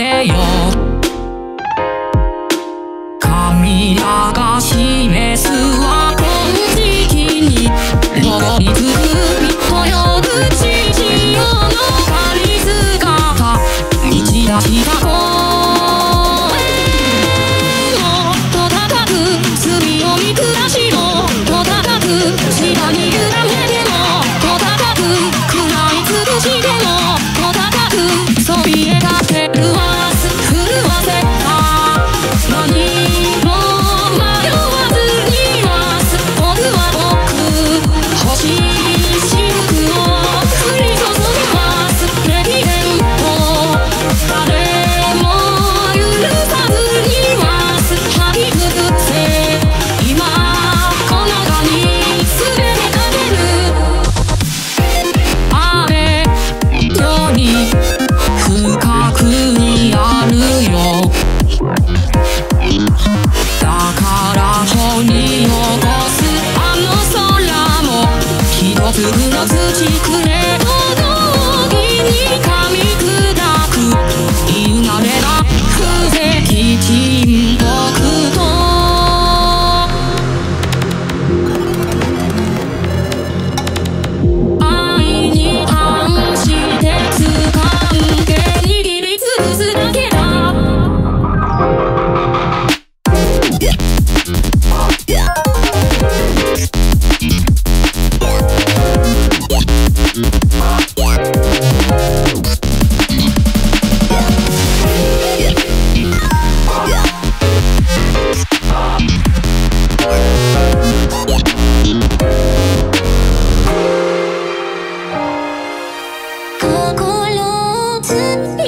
よ。神らが示すは今時期に登りつくと呼ぶ父よの仮姿道出したこ心包み